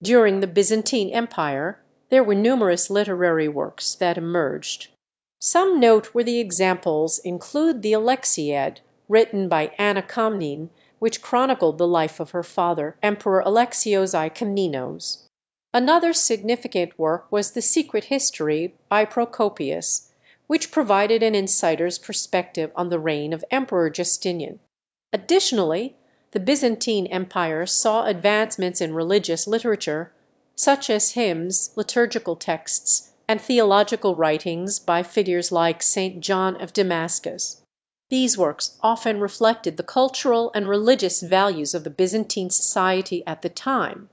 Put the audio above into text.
During the Byzantine Empire there were numerous literary works that emerged. Some noteworthy examples include the Alexiad, written by Anna Komnene, which chronicled the life of her father, Emperor Alexios I Komnenos. Another significant work was the Secret History, by Procopius, which provided an insider's perspective on the reign of Emperor Justinian. Additionally, the Byzantine Empire saw advancements in religious literature, such as hymns, liturgical texts, and theological writings by figures like St. John of Damascus. These works often reflected the cultural and religious values of the Byzantine society at the time.